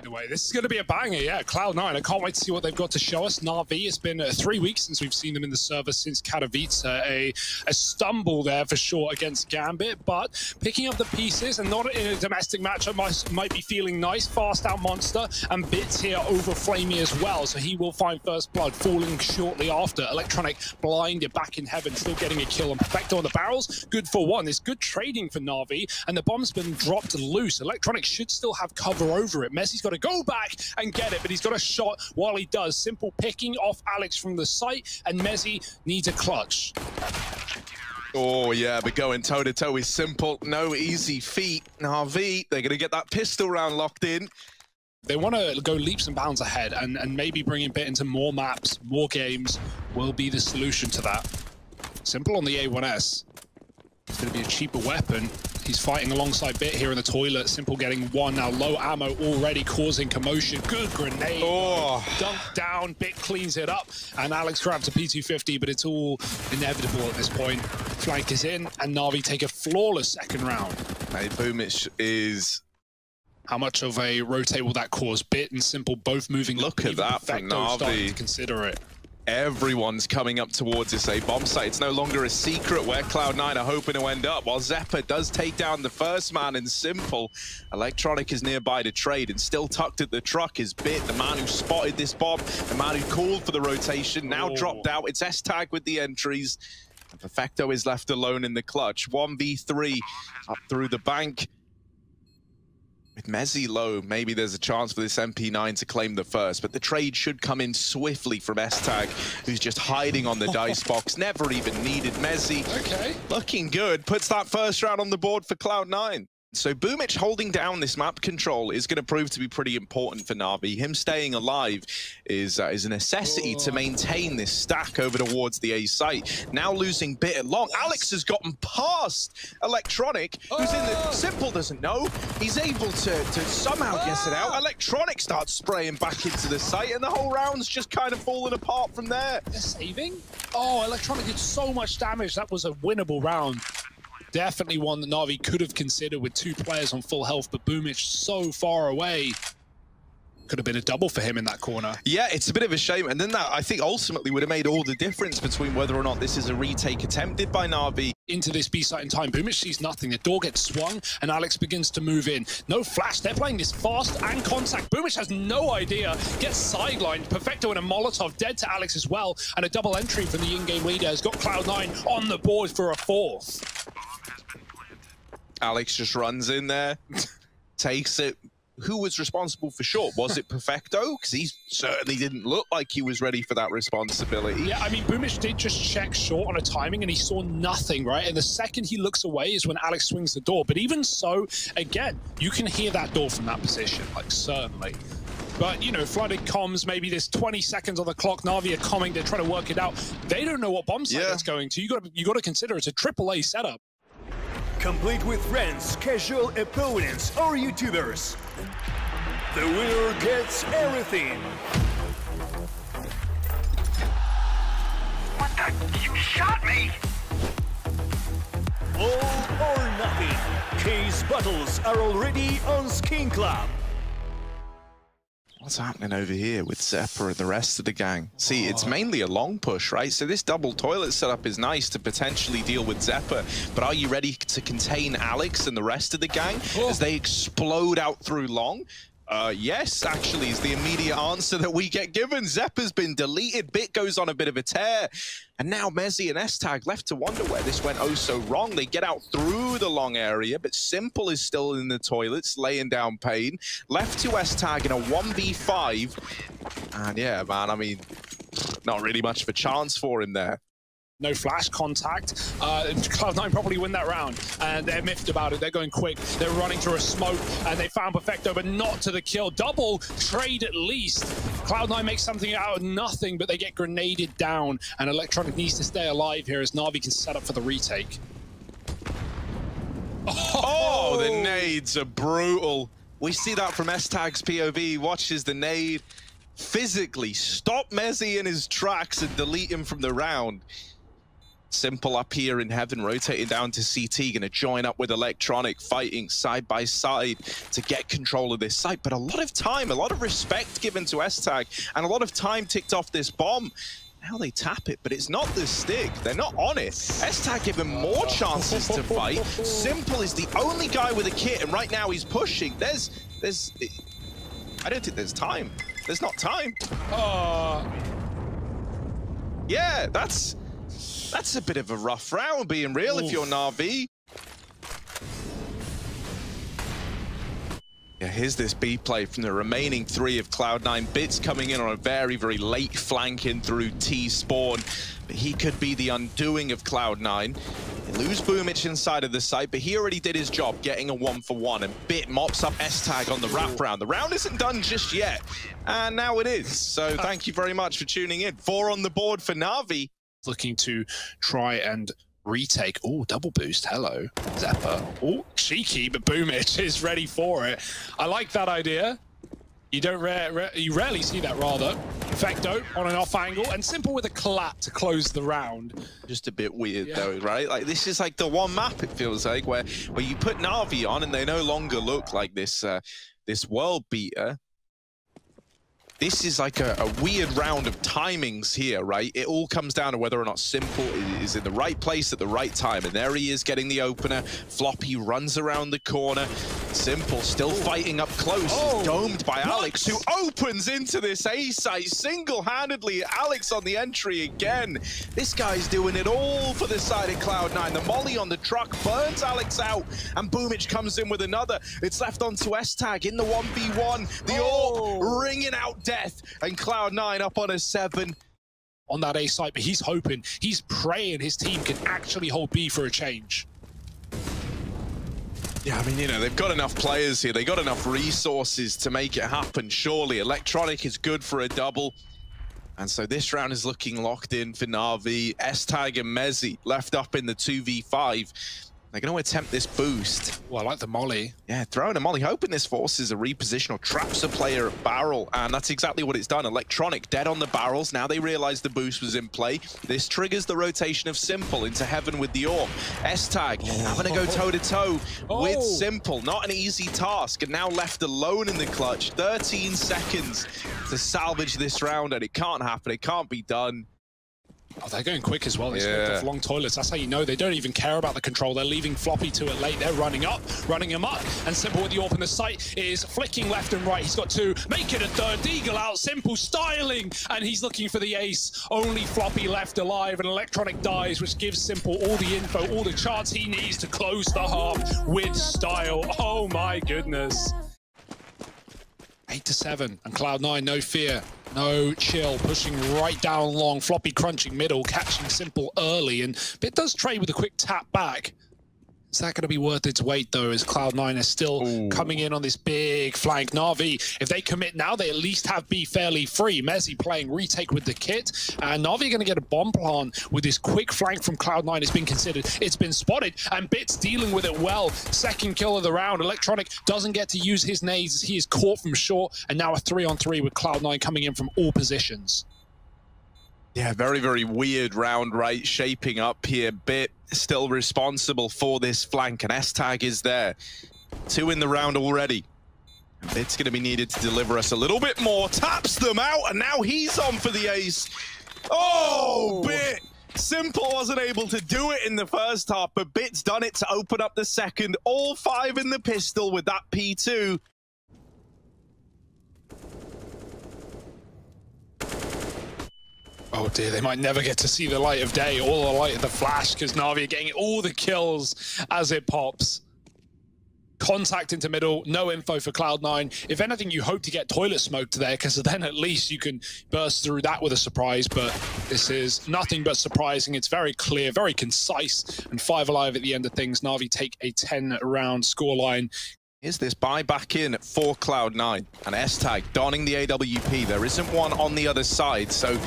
Either way, this is going to be a banger, yeah. Cloud9, I can't wait to see what they've got to show us. Na'Vi, it's been uh, three weeks since we've seen them in the server since Katowice. A, a stumble there for sure against Gambit, but picking up the pieces and not in a domestic matchup might, might be feeling nice. Fast out Monster and Bits here over flamie as well, so he will find first blood falling shortly after. Electronic blinded back in heaven, still getting a kill on Perfecto on the barrels. Good for one. It's good trading for Na'Vi, and the bomb's been dropped loose. Electronic should still have cover over it. Messi's got to go back and get it, but he's got a shot while he does. Simple picking off Alex from the site, and Messi needs a clutch. Oh, yeah, but going toe-to-toe -to -toe is simple. No easy feat. Na'Vi, they're going to get that pistol round locked in. They want to go leaps and bounds ahead, and, and maybe bringing Bit into more maps, more games, will be the solution to that. Simple on the A1S. It's going to be a cheaper weapon. He's fighting alongside Bit here in the toilet. Simple getting one now. Low ammo already causing commotion. Good grenade. Oh. Dunk down. Bit cleans it up. And Alex grabs a P250, but it's all inevitable at this point. Flank is in, and Na'Vi take a flawless second round. Hey, Boomich is how much of a rotate will that cause? Bit and Simple both moving. Look at that from Na'Vi. to consider it. Everyone's coming up towards this A eh, bomb site. It's no longer a secret where Cloud9 are hoping to end up. While Xeppaa does take down the first man in Simple, Electronic is nearby to trade and still tucked at the truck is Bit, the man who spotted this bomb, the man who called for the rotation, now oh. dropped out. It's S-Tag with the entries. And Perfecto is left alone in the clutch. 1v3 up through the bank. With Mezzi low, maybe there's a chance for this MP9 to claim the first, but the trade should come in swiftly from S-Tag, who's just hiding on the dice box, never even needed Mezzi. Okay. Looking good, puts that first round on the board for Cloud9. So Boomich holding down this map control is going to prove to be pretty important for Na'Vi. Him staying alive is uh, is a necessity to maintain this stack over towards the A site. Now losing bit long. Alex has gotten past Electronic, who's in the simple doesn't know. He's able to, to somehow guess it out. Electronic starts spraying back into the site, and the whole round's just kind of falling apart from there. They're saving? Oh, Electronic did so much damage. That was a winnable round definitely one that Na'Vi could have considered with two players on full health, but Boomich so far away. Could have been a double for him in that corner. Yeah, it's a bit of a shame. And then that, I think, ultimately would have made all the difference between whether or not this is a retake attempted by Na'Vi. Into this B site in time, Boomich sees nothing. The door gets swung, and Alex begins to move in. No flash. They're playing this fast and contact. Boomich has no idea. Gets sidelined. Perfecto and a Molotov dead to Alex as well. And a double entry from the in-game leader has got Cloud9 on the board for a fourth. Alex just runs in there, takes it. Who was responsible for short? Was it Perfecto? Because he certainly didn't look like he was ready for that responsibility. Yeah, I mean, Boomich did just check short on a timing and he saw nothing, right? And the second he looks away is when Alex swings the door. But even so, again, you can hear that door from that position, like certainly. But, you know, flooded comms, maybe there's 20 seconds on the clock. Navi are coming, they're trying to work it out. They don't know what bomb site yeah. it's going to. You got to you got to consider it's a AAA setup complete with friends, casual opponents, or YouTubers. The winner gets everything. What the? You shot me! All or nothing. Case battles are already on Skin Club what's happening over here with Xeppaa and the rest of the gang? See, it's oh. mainly a long push, right? So this double toilet setup is nice to potentially deal with Xeppaa, but are you ready to contain Alex and the rest of the gang oh. as they explode out through long? Uh, yes, actually, is the immediate answer that we get given. Xeppaa's been deleted. Bit goes on a bit of a tear. And now Mezzi and S-Tag left to wonder where this went oh so wrong. They get out through the long area, but Simple is still in the toilets, laying down pain. Left to S-Tag in a 1v5. And yeah, man, I mean, not really much of a chance for him there no flash contact. Uh, Cloud9 probably win that round, and they're miffed about it. They're going quick. They're running through a smoke, and they found Perfecto, but not to the kill. Double trade at least. Cloud9 makes something out of nothing, but they get grenaded down, and Electronic needs to stay alive here as Na'Vi can set up for the retake. Oh, oh the nades are brutal. We see that from S-Tag's POV. Watches the nade physically stop Mezzi in his tracks and delete him from the round. Simple up here in heaven, rotating down to CT, going to join up with Electronic, fighting side by side to get control of this site. But a lot of time, a lot of respect given to S-Tag, and a lot of time ticked off this bomb. Now they tap it, but it's not the stick. They're not on it. S-Tag given more chances to fight. Simple is the only guy with a kit, and right now he's pushing. There's, there's, I don't think there's time. There's not time. Uh, Yeah, that's that's a bit of a rough round, being real, if you're Na'Vi. Yeah, here's this B play from the remaining three of Cloud9. Bits coming in on a very, very late flank in through T-Spawn. But he could be the undoing of Cloud9. They lose Boomich inside of the site, but he already did his job getting a one for one. And Bit mops up S-Tag on the wrap round. The round isn't done just yet. And now it is. So thank you very much for tuning in. Four on the board for Na'Vi. Looking to try and retake. Oh, double boost. Hello. Xeppaa. Oh, cheeky, but Boomich is ready for it. I like that idea. You don't rare, rare, you rarely see that rather. Infecto on an off angle and simple with a clap to close the round. just a bit weird Yeah. though, right? Like this is like the one map it feels like where where you put Navi on and they no longer look like this uh, this world beater. This is like a, a weird round of timings here, right? It all comes down to whether or not Simple is in the right place at the right time. And there he is getting the opener. Floppy runs around the corner. Simple still fighting up close. Oh, domed by Alex, who opens into this A site single-handedly. Alex on the entry again. This guy's doing it all for the side of Cloud9. The molly on the truck burns Alex out, and Boomich comes in with another. It's left onto S-Tag in the 1v1. The Oh. orb ringing out death, and Cloud9 up on a 7. on that A site, but he's hoping, he's praying his team can actually hold B for a change. Yeah, I mean, you know, they've got enough players here. They've got enough resources to make it happen, surely. Electronic is good for a double. And so this round is looking locked in for Navi. S-Tag and Mezzi left up in the 2v5. They're going to attempt this boost. Well, I like the molly. Yeah, throwing a molly, hoping this forces a reposition or traps a player at barrel, and that's exactly what it's done. Electronic dead on the barrels. Now they realize the boost was in play. This triggers the rotation of Simple into heaven with the orb. S-Tag oh. having to go toe-to-toe with Oh. Simple. Not an easy task, and now left alone in the clutch. 13 seconds to salvage this round, and it can't happen. It can't be done. Oh, they're going quick as well. They Yeah. off long toilets. That's how you know they don't even care about the control. They're leaving Floppy to it late. They're running up, running him up. And Simple with the AWP in the sight is flicking left and right. He's got two. Make it a third. Deagle out. Simple styling. And he's looking for the ace. Only Floppy left alive. And Electronic dies, which gives Simple all the info, all the charts he needs to close the half with style. Oh my goodness. Eight to seven, and Cloud9, no fear, no chill, pushing right down long, floppy crunching middle, catching simple early, and Bit does trade with a quick tap back. Is that going to be worth its weight, though, as Cloud9 is still Ooh. coming in on this big flank? Na'Vi, if they commit now, they at least have B fairly free. Mezzi playing retake with the kit, and Na'Vi are going to get a bomb plant with this quick flank from Cloud9 It's been considered. It's been spotted, and Bit's dealing with it well. Second kill of the round. Electronic doesn't get to use his nades he is caught from short, and now a three-on-three with Cloud9 coming in from all positions. Yeah, very, very weird round, right? Shaping up here. Bit still responsible for this flank, and S-Tag is there. Two in the round already. Bit's going to be needed to deliver us a little bit more. Taps them out, and now he's on for the ace. Oh, oh. Bit! Simple wasn't able to do it in the first half, but Bit's done it to open up the second. All five in the pistol with that P2. Oh dear, they might never get to see the light of day or the light of the flash because Navi are getting all the kills as it pops. Contact into middle, no info for Cloud9. If anything, you hope to get toilet smoked there because then at least you can burst through that with a surprise. But this is nothing but surprising. It's very clear, very concise, and five alive at the end of things. Navi take a 10 round scoreline. Is this buy back in for Cloud9 and S-Tag donning the AWP? There isn't one on the other side, so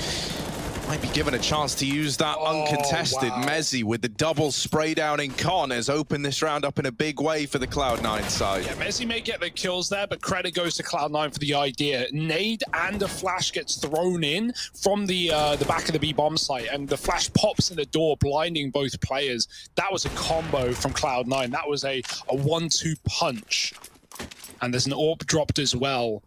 Might be given a chance to use that Oh, uncontested. wow. Mezzi with the double spray down in Con has opened this round up in a big way for the Cloud9 side. Yeah, Messi may get the kills there, but credit goes to Cloud9 for the idea. Nade and a flash gets thrown in from the uh, the back of the B bomb site, and the flash pops in the door, blinding both players. That was a combo from Cloud9. That was a, a one-two punch. And there's an AWP dropped as well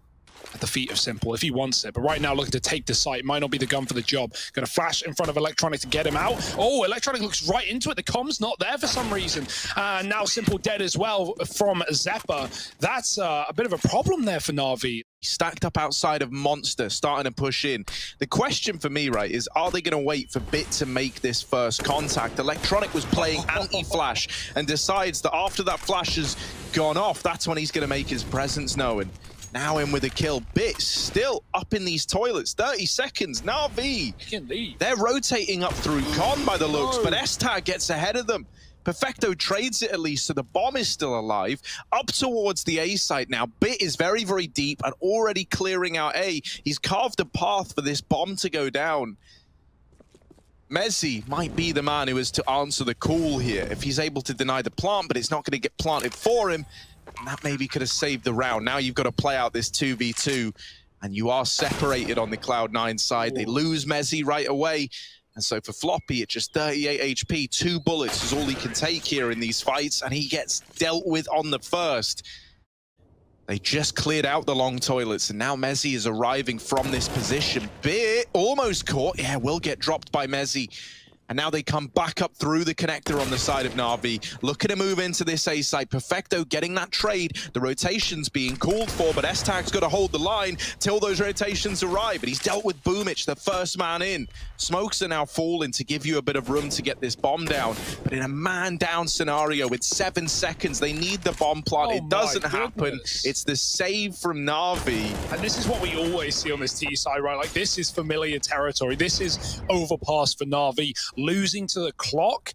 at the feet of Simple if he wants it. But right now, looking to take the site. Might not be the gun for the job. Going to flash in front of Electronic to get him out. Oh, Electronic looks right into it. The comms not there for some reason. And now Simple dead as well from Xeppaa. That's uh, a bit of a problem there for Na'Vi. stacked up outside of Monster, starting to push in. The question for me, right, is are they going to wait for Bit to make this first contact? Electronic was playing anti-flash and decides that after that flash has gone off, that's when he's going to make his presence known. Now in with a kill. Bit still up in these toilets. 30 seconds. Na'Vi, He they're rotating up through Con by the looks, but S-Tag gets ahead of them. Perfecto trades it at least, so the bomb is still alive. Up towards the A site now. Bit is very, very deep and already clearing out A. He's carved a path for this bomb to go down. Messi might be the man who is to answer the call here if he's able to deny the plant, but it's not going to get planted for him. And that maybe could have saved the round. Now you've got to play out this 2v2, and you are separated on the Cloud9 side. They lose Messi right away. And so for Floppy, it's just 38 HP, two bullets is all he can take here in these fights, and he gets dealt with on the first. They just cleared out the long toilets, and now Mezzi is arriving from this position. Bit almost caught. Yeah, will get dropped by Mezzi. And now they come back up through the connector on the side of Navi. Looking to move into this A site. Perfecto getting that trade. The rotations being called for, but S-Tag's got to hold the line till those rotations arrive. But he's dealt with Boomich, the first man in. Smokes are now falling to give you a bit of room to get this bomb down. But in a man-down scenario with seven seconds, they need the bomb plant. Oh it doesn't happen. It's the save from Navi. And this is what we always see on this T side, right? Like this is familiar territory. This is overpass for Navi. Losing to the clock.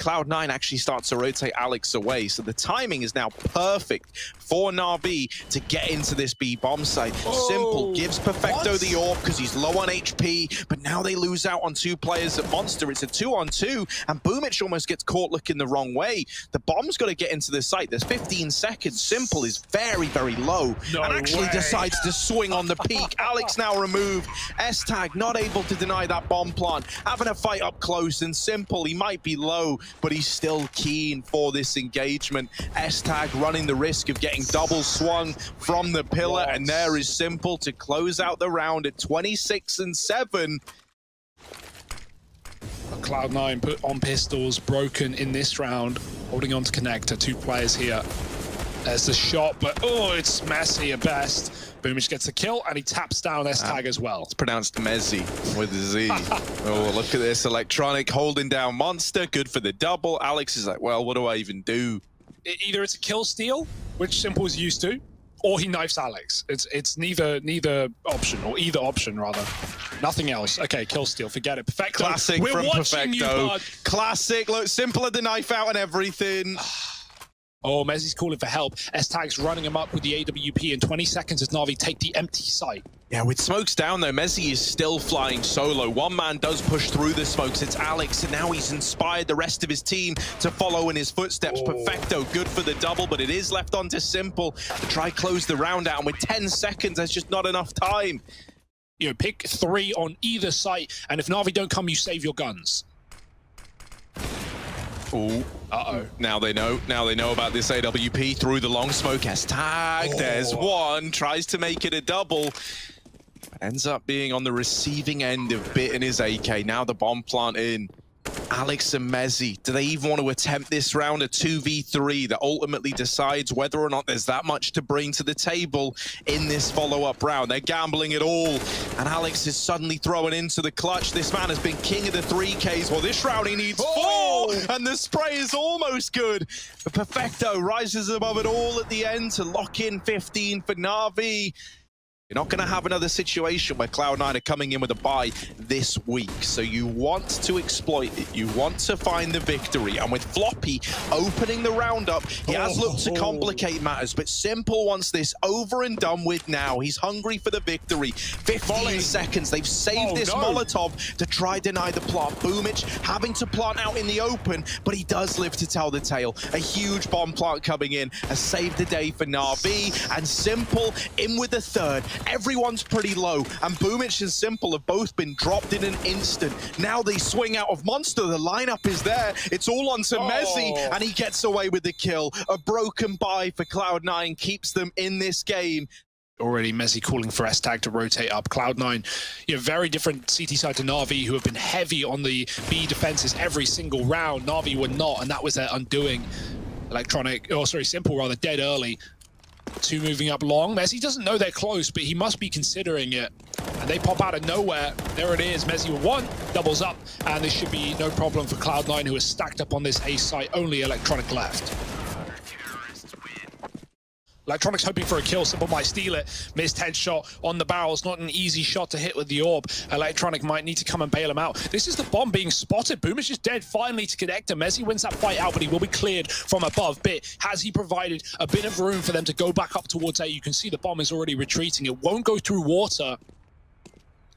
Cloud9 actually starts to rotate Alex away, so the timing is now perfect for Na'Vi to get into this B bomb site. Simple Oh, gives Perfecto what? the AWP because he's low on HP, but now they lose out on two players at Monster. It's a two on two, and Boomich almost gets caught looking the wrong way. The bomb's got to get into the site. There's 15 seconds. Simple is very, very low, No and actually way. decides to swing on the peak. Alex now removed. S-Tag not able to deny that bomb plant. Having a fight up close and simple. He might be low, but he's still keen for this engagement. S-Tag running the risk of getting double swung from the pillar, and there is simple to close out the round at 26 and 7. Cloud9 put on pistols, broken in this round, holding on to connect connector. Two players here. There's the shot, but oh, it's messy at best. Boomich gets a kill, and he taps down S-Tag ah. as well. It's pronounced Mezzi with a Z. oh, look at this. Electronic holding down Monster. Good for the double. Alex is like, well, what do I even do? Either it's a kill steal, which Simple is used to, or he knifes Alex. It's it's neither neither option, or either option rather. Nothing else. Okay, kill steal. Forget it. Perfecto. Classic We're from watching you, Perfecto. Classic. Look, simple at the knife out and everything. Oh, Mezzi's calling for help. S-Tag's running him up with the AWP in 20 seconds as Navi take the empty site. Yeah, with smokes down though, Messi is still flying solo. One man does push through the smokes. It's Alex, and now he's inspired the rest of his team to follow in his footsteps. Oh. Perfecto, good for the double, but it is left on to Simple to try close the round out. And with 10 seconds, there's just not enough time. You know, pick three on either site, and if Navi don't come, you save your guns. Ooh. Uh-oh. Now they know. Now they know about this AWP through the long smoke. Has tag. There's Oh. one. Tries to make it a double. Ends up being on the receiving end of Bit and his AK. Now the bomb plant in. Alex and Mezzi, do they even want to attempt this round, a 2v3 that ultimately decides whether or not there's that much to bring to the table in this follow-up round? They're gambling it all, and Alex is suddenly throwing into the clutch. This man has been king of the 3Ks. Well, this round he needs four, and the spray is almost good. Perfecto rises above it all at the end to lock in 15 for Navi. You're not going to have another situation where Cloud9 are coming in with a buy this week. So you want to exploit it. You want to find the victory. And with Floppy opening the roundup, he has looked to Oh. complicate matters. But Simple wants this over and done with now. He's hungry for the victory. 15 Volley. seconds. They've saved Oh, this no. Molotov to try deny the plant. Boomich having to plant out in the open, but he does live to tell the tale. A huge bomb plant coming in has saved the day for Na'Vi. And Simple in with the third. Everyone's pretty low, and Boomich and Simple have both been dropped in an instant. Now they swing out of Monster. The lineup is there. It's all onto Oh. Mezzi, and he gets away with the kill. A broken buy for Cloud9 keeps them in this game. already Messi calling for S-Tag to rotate up. Cloud9, you know, very different CT side to Na'Vi, who have been heavy on the B defenses every single round. Na'Vi were not, and that was their undoing. Electronic, oh sorry, Simple rather, dead early. Two moving up long. Messi doesn't know they're close, but he must be considering it. And they pop out of nowhere. There it is. Messi with one, doubles up, and this should be no problem for Cloud9, who is stacked up on this A site. Only Electronic left. Electronics hoping for a kill. Simple might steal it. Missed headshot on the barrels. Not an easy shot to hit with the orb. Electronic might need to come and bail him out. This is the bomb being spotted. Boomich is dead finally to connect him. Messi wins that fight out, but he will be cleared from above. Bit, has he provided a bit of room for them to go back up towards A? You can see the bomb is already retreating. It won't go through water.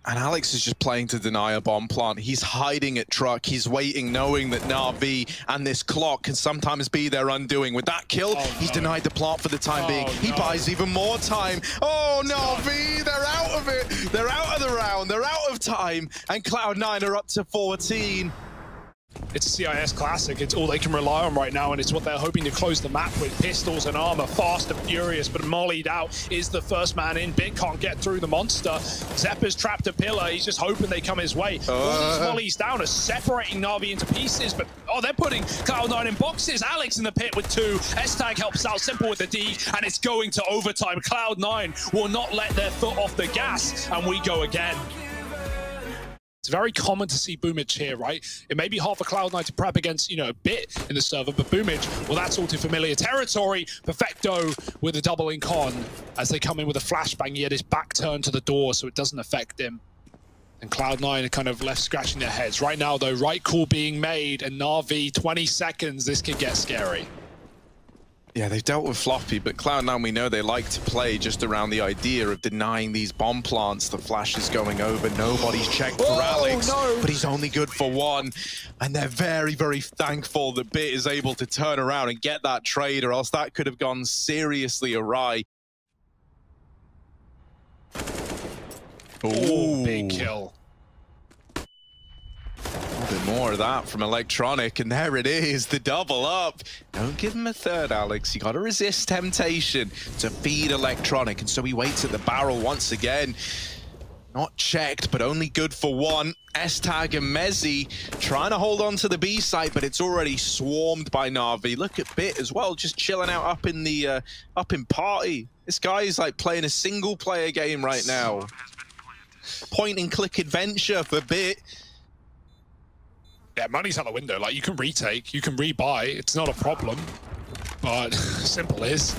And Alex is just playing to deny a bomb plant. He's hiding at truck. He's waiting, knowing that Na'Vi and this clock can sometimes be their undoing. With that kill, Oh, he's no. denied the plant for the time Oh, being. He no. buys even more time. Oh, Na'Vi, they're out of it. They're out of the round. They're out of time. And Cloud9 are up to 14. It's a CIS classic. It's all they can rely on right now, and it's what they're hoping to close the map with. Pistols and armor, fast and furious, but mollied out is the first man in. Bit can't get through the monster. Xeppaa's trapped a pillar. He's just hoping they come his way. All these Uh. mollies down are separating Navi into pieces, but oh, they're putting Cloud9 in boxes. Alex in the pit with two. S-Tag helps out Simple with the D, and it's going to overtime. Cloud9 will not let their foot off the gas, and we go again. It's very common to see Boomage here, right? It may be hard for Cloud9 to prep against, you know, a bit in the server, but Boomage, well, that's all too familiar territory. Perfecto with a double con as they come in with a flashbang. He had his back turned to the door, so it doesn't affect him. And Cloud9 are kind of left scratching their heads. Right now, though, right call being made, and Na'Vi, 20 seconds, this could get scary. Yeah, they've dealt with Floppy, but Cloud9, we know they like to play just around the idea of denying these bomb plants. The flash is going over. Nobody's checked for Oh, Alex, no. but he's only good for one. And they're very, very thankful that Bit is able to turn around and get that trade, or else that could have gone seriously awry. Oh, big kill. Bit more of that from Electronic, and there it is, the double up. Don't give him a third, Alex. You got to resist temptation to feed Electronic, and so he waits at the barrel once again. Not checked, but only good for one. S-Tag and Mezzi trying to hold on to the B site, but it's already swarmed by Navi. Look at Bit as well, just chilling out up in the uh, up in party. This guy is like playing a single player game right now. Point and click adventure for Bit. Yeah, money's out the window. Like, you can retake, you can rebuy. It's not a problem. But simple is.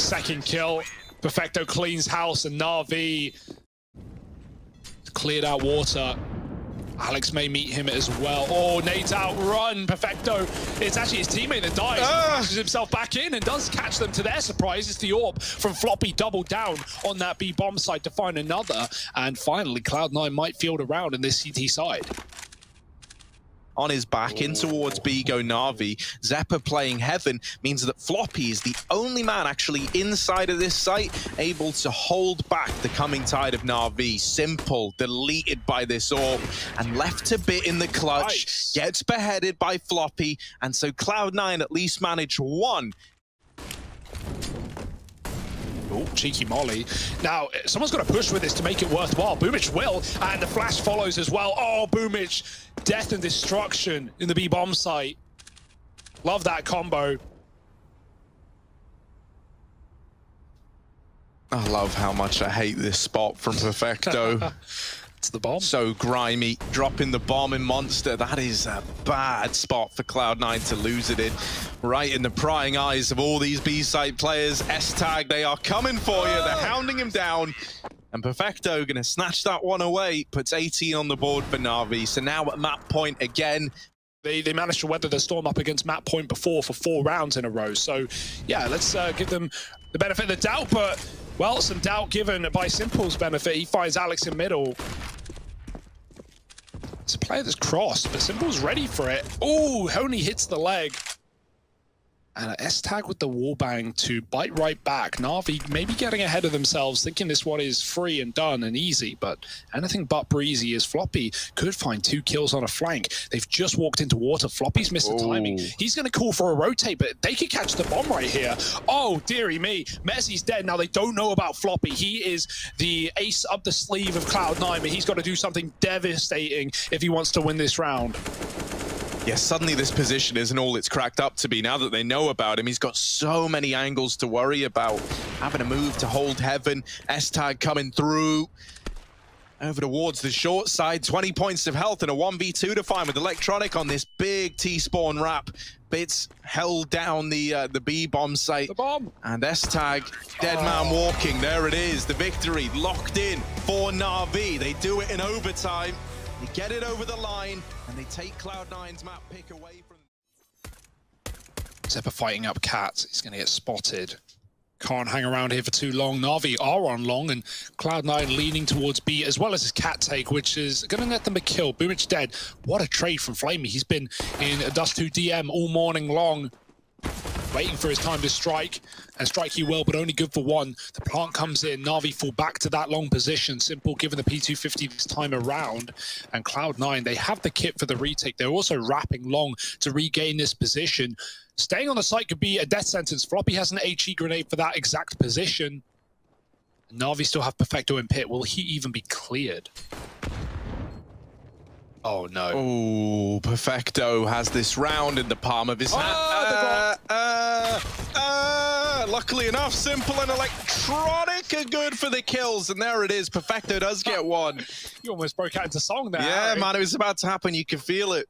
Second kill. Perfecto cleans house, and Navi cleared out water. Alex may meet him as well. Oh, Nate's out, run, Perfecto. It's actually his teammate that dies. Ah. flashes himself back in and does catch them to their surprise. It's the orb from Floppy double down on that B bomb side to find another. And finally, Cloud9 might field around in this CT side. On his back in oh. towards B go Navi. Xeppaa playing Heaven means that Floppy is the only man actually inside of this site able to hold back the coming tide of Navi. Simple, deleted by this orb, and left to bit in the clutch. Nice. Gets beheaded by Floppy, and so Cloud9 at least manage one. Oh, cheeky Molly. Now, someone's got to push with this to make it worthwhile. Boomich will, and the flash follows as well. Oh, Boomich, death and destruction in the B-bomb site. Love that combo. I love how much I hate this spot from Perfecto. to the bomb. So grimy, dropping the bomb in Monster. That is a bad spot for Cloud9 to lose it in. Right in the prying eyes of all these B-side players. S-Tag, they are coming for you. They're hounding him down. And Perfecto gonna snatch that one away, puts 18 on the board for Na'Vi. So now at map point again, they, they managed to weather the storm up against Map Point before for four rounds in a row. So, yeah, let's uh, give them the benefit of the doubt. But, well, some doubt given by Simple's benefit. He finds Alex in middle. It's a player that's crossed, but Simple's ready for it. Oh, only hits the leg. And an S-tag with the wallbang to bite right back. Na'Vi maybe getting ahead of themselves, thinking this one is free and done and easy, but anything but breezy is Floppy could find two kills on a flank. They've just walked into water. Floppy's missed the timing. He's going to call for a rotate, but they could catch the bomb right here. Oh, dearie me. Messi's dead. Now they don't know about Floppy. He is the ace up the sleeve of Cloud9, but he's got to do something devastating if he wants to win this round. Yeah, suddenly this position isn't all it's cracked up to be now that they know about him. He's got so many angles to worry about. Having a move to hold heaven, S-Tag coming through. Over towards the short side, 20 points of health and a 1v2 to find with Electronic on this big T-spawn wrap. Bits held down the uh, the B-bomb site. The bomb. And S-Tag, dead man walking. There it is, the victory locked in for Na'Vi. They do it in overtime. They get it over the line, and they take Cloud9's map pick away from Xeppaa fighting up Cat. He's going to get spotted. Can't hang around here for too long. Na'Vi are on long, and Cloud9 leaning towards B, as well as his Cat take, which is going to net them a kill. Boomich dead. What a trade from flamie. He's been in Dust 2 DM all morning long waiting for his time to strike, and strike he will, but only good for one. The plant comes in, Na'Vi fall back to that long position, Simple given the P250 this time around, and Cloud9, they have the kit for the retake. They're also wrapping long to regain this position. Staying on the site could be a death sentence. Floppy has an HE grenade for that exact position. Na'Vi still have Perfecto in pit. Will he even be cleared? Oh no. Oh, Perfecto has this round in the palm of his hand. Oh, uh, uh, uh, luckily enough, Simple and Electronic are good for the kills, and there it is. Perfecto does get one. You almost broke out into song there. Yeah, Harry. man, it was about to happen. You can feel it.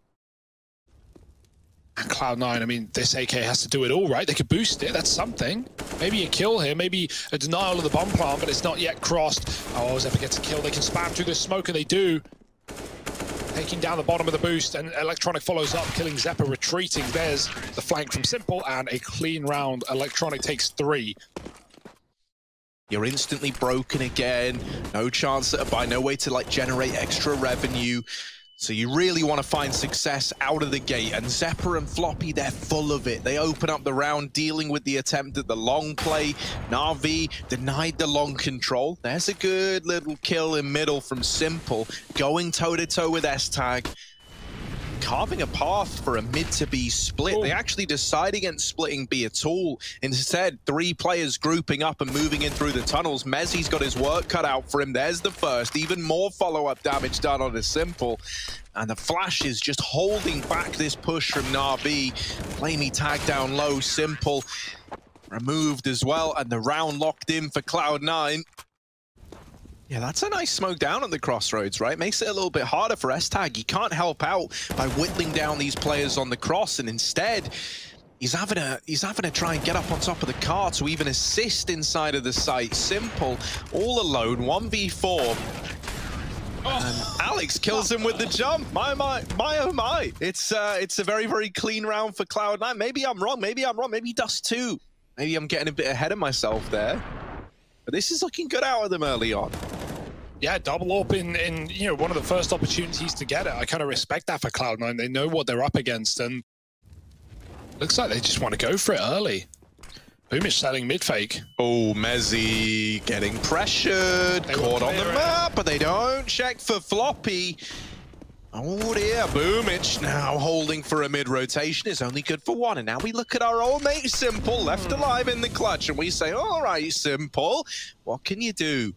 And Cloud9, I mean, this AK has to do it all, right? They could boost it, that's something. Maybe a kill here, maybe a denial of the bomb plant, but it's not yet crossed. Oh, Xeppaa gets a kill, they can spam through the smoke, and they do. Taking down the bottom of the boost, and Electronic follows up, killing Xeppaa retreating. There's the flank from Simple, and a clean round. Electronic takes three. You're instantly broken again. No chance, by no way to like generate extra revenue. So you really want to find success out of the gate. And Xeppaa and Floppy, they're full of it. They open up the round dealing with the attempt at the long play. Na'Vi denied the long control. There's a good little kill in middle from Simple. Going toe-to-toe with S-Tag. Carving a path for a mid to B split. They actually decide against splitting B at all. Instead, three players grouping up and moving in through the tunnels. Mezzi's got his work cut out for him. There's the first. Even more follow-up damage done on a Simple. And the Flash is just holding back this push from Na'Vi. flamie tag down low, Simple. Removed as well, and the round locked in for Cloud9. Yeah, that's a nice smoke down at the crossroads, right? Makes it a little bit harder for S-Tag. He can't help out by whittling down these players on the cross, and instead, he's having a he's having to try and get up on top of the car to even assist inside of the site. Simple, all alone, 1v4. And Alex kills him with the jump. My, my, my, oh my. It's uh, it's a very, very clean round for Cloud9. Maybe I'm wrong. Maybe I'm wrong. Maybe Dust 2. Maybe I'm getting a bit ahead of myself there. But this is looking good out of them early on. Yeah, double up in, in you know one of the first opportunities to get it. I kind of respect that for Cloud9. They know what they're up against, and looks like they just want to go for it early. Boomich selling mid fake. Oh, Mezzi getting pressured, They caught on the clear it. map, but they don't check for Floppy. Oh dear, Boomich now holding for a mid-rotation. Is only good for one. And now we look at our old mate Simple, left hmm. alive in the clutch, and we say, all right, Simple, what can you do?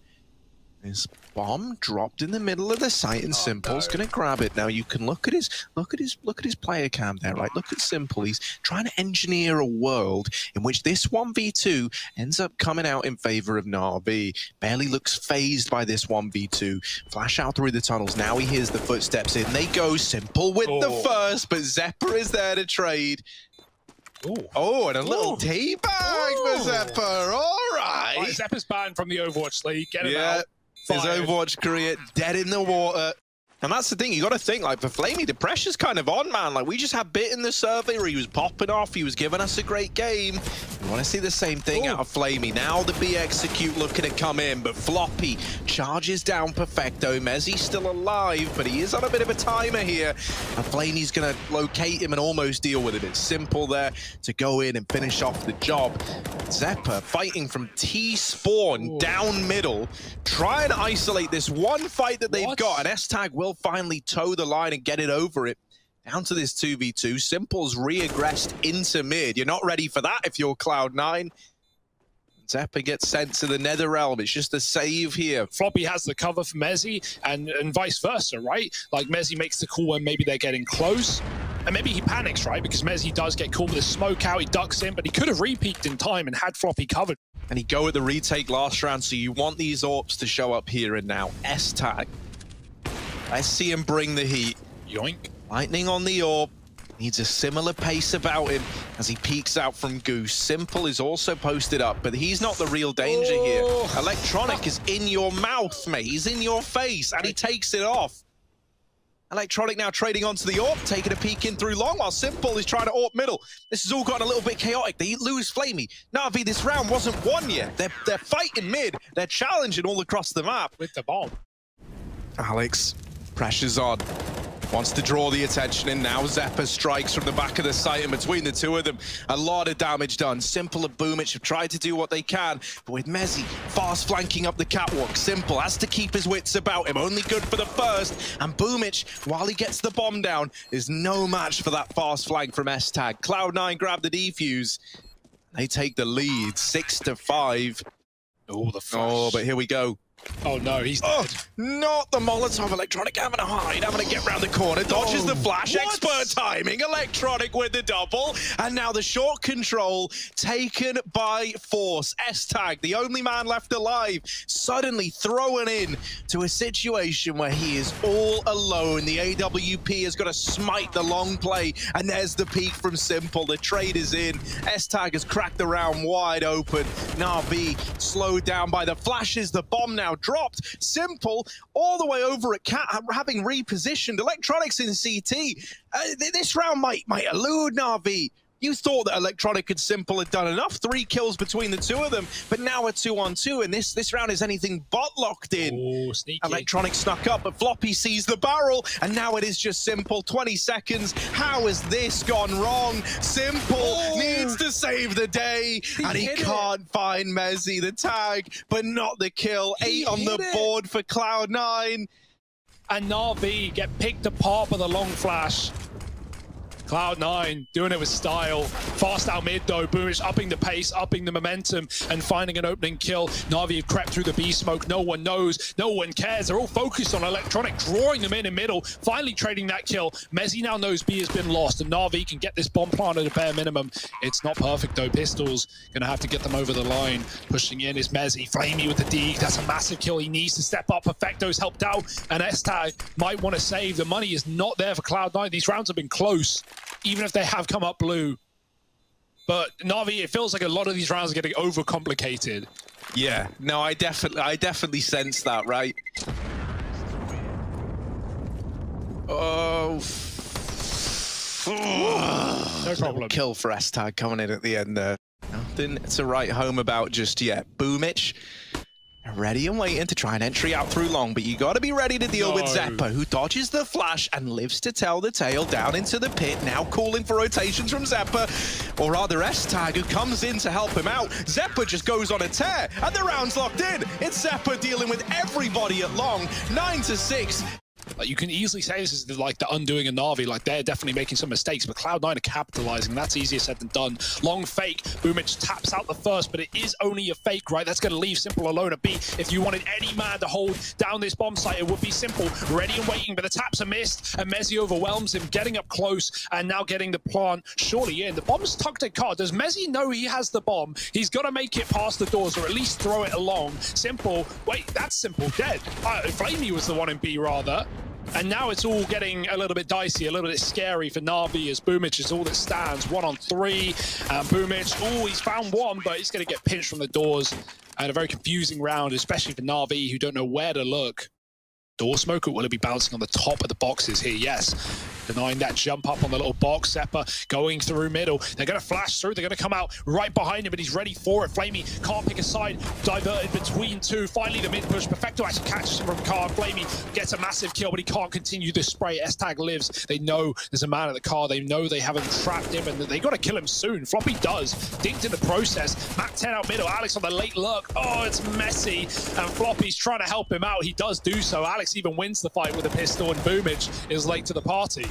Bomb dropped in the middle of the site, and oh, Simple's gonna grab it. Now you can look at his look at his look at his player cam there, right? Look at Simple. He's trying to engineer a world in which this 1v2 ends up coming out in favor of Na'Vi. Barely looks phased by this 1v2. Flash out through the tunnels. Now he hears the footsteps in. They go Simple with the Oh. first, but Xeppaa is there to trade. Ooh. Oh, and a little Ooh. teabag for Ooh. Xeppaa. All right. Right, Xeppaa's banned from the Overwatch League. Get him Yeah, out. His Fired. Overwatch career dead in the water. And that's the thing, you got to think, like, for flamie, the pressure's kind of on, man. Like, we just had Bit in the survey where he was popping off, he was giving us a great game. We want to see the same thing Ooh. out of flamie. Now the B execute looking to come in, but Floppy charges down Perfecto. Mezzi's still alive, but he is on a bit of a timer here. And flamie's going to locate him and almost deal with him. It's simple there to go in and finish off the job. Xeppaa fighting from T-Spawn down middle, try and isolate this one fight that they've What? got, and S-Tag will finally toe the line and get it over it. Down to this 2v2. Simple's re-aggressed into mid. You're not ready for that if you're Cloud9. Xeppaa gets sent to the Nether Realm. It's just a save here. Floppy has the cover for Mezzi and, and vice versa, right? Like Mezzi makes the call when maybe they're getting close. And maybe he panics, right? Because Mezzi does get caught with a smoke out, he ducks in, but he could have repeaked in time and had Floppy covered. And he go at the retake last round, so you want these AWPs to show up here and now. S-Tag. Let's see him bring the heat. Yoink. Lightning on the orb. Needs a similar pace about him as he peeks out from Goose. Simple is also posted up, but he's not the real danger here. Oh. Electronic is in your mouth, mate. He's in your face, and he takes it off. Electronic now trading onto the orb, taking a peek in through long, while Simple is trying to orb middle. This has all gotten a little bit chaotic. They lose flamie. Navi, this round wasn't won yet. They're, they're fighting mid. They're challenging all across the map. With the bomb. Alex, pressure's on. Wants to draw the attention and now Xeppaa strikes from the back of the site and between the two of them, a lot of damage done. Simple and Boomich have tried to do what they can, but with Mezzi fast flanking up the catwalk, Simple has to keep his wits about him, only good for the first, and Boomich, while he gets the bomb down, is no match for that fast flank from S-Tag. Cloud9 grab the defuse. They take the lead, six to five. Oh, the flash. Oh, but here we go. Oh no, he's Oh, not the Molotov Electronic having a hide, having to get round the corner, dodges the oh, flash, what? expert timing, Electronic with the double, and now the short control taken by Force. S-Tag, the only man left alive, suddenly thrown in to a situation where he is all alone. The AWP has got to smite the long play, and there's the peak from Simple. The trade is in. S-Tag has cracked the round wide open. Na'Vi slowed down by the flashes. The bomb now dropped. Simple all the way over at Cat, having repositioned Electronics in CT. Uh, th- this round might might elude Na'Vi. You thought that Electronic and Simple had done enough, three kills between the two of them, but now a two on two, and this this round is anything but locked in. Oh, sneaky. Electronic snuck up, but Floppy sees the barrel, and now it is just Simple. 20 seconds. How has this gone wrong? Simple oh. needs to save the day, and he can't find Mezzi the tag, but not the kill. He Eight on the it. board for Cloud9. and Na'Vi get picked apart by the long flash. Cloud9 doing it with style. Fast out mid though, Boomich upping the pace, upping the momentum, and finding an opening kill. Na'Vi have crept through the B smoke. No one knows, no one cares. They're all focused on Electronic, drawing them in in middle, finally trading that kill. Mezzi now knows B has been lost, and Na'Vi can get this bomb plant at a bare minimum. It's not perfect though. Pistols gonna have to get them over the line. Pushing in is Mezzi. flamie with the D. That's a massive kill. He needs to step up. Perfecto's helped out, and S-Tag might want to save. The money is not there for Cloud9. These rounds have been close, even if they have come up blue. But Navi, it feels like a lot of these rounds are getting overcomplicated. Yeah, no, I definitely, I definitely sense that, right? Oh. No problem. Kill for S-Tag coming in at the end there. Nothing to write home about just yet. Boomich, ready and waiting to try an entry out through long, but you got to be ready to deal with No. Xeppaa, who dodges the flash and lives to tell the tale down into the pit, now calling for rotations from Xeppaa, or rather S-Tag, who comes in to help him out. Xeppaa just goes on a tear, and the round's locked in. It's Xeppaa dealing with everybody at long, 9 to 6. Like you can easily say this is the, like the undoing of Na'Vi. Like they're definitely making some mistakes, but Cloud9 are capitalizing. That's easier said than done. Long fake. Boomich taps out the first, but it is only a fake, right? That's going to leave Simple alone at B. If you wanted any man to hold down this bomb site, it would be Simple. Ready and waiting, but the taps are missed, and Mezzi overwhelms him, getting up close, and now getting the plant surely in. The bomb's tucked in car. Does Mezzi know he has the bomb? He's got to make it past the doors, or at least throw it along. Simple. Wait, that's Simple dead. Uh, flamie was the one in B, rather. And now it's all getting a little bit dicey, a little bit scary for Na'Vi as Boomich is all that stands. One on three. And Boomich, oh, he's found one, but he's going to get pinched from the doors. And a very confusing round, especially for Na'Vi, who don't know where to look. Door smoker, will it be bouncing on the top of the boxes here? Yes. Denying that jump up on the little box. Xeppaa going through middle. They're going to flash through. They're going to come out right behind him, but he's ready for it. flamie can't pick a side. Diverted between two. Finally, the mid push. Perfecto actually catches him from car. flamie gets a massive kill, but he can't continue this spray. S-Tag lives. They know there's a man at the car. They know they haven't trapped him, and they got to kill him soon. Floppy does. Dinked in the process. Mac 10 out middle. Alex on the late look. Oh, it's messy. And Floppy's trying to help him out. He does do so. Alex even wins the fight with a pistol, and Boomage is late to the party.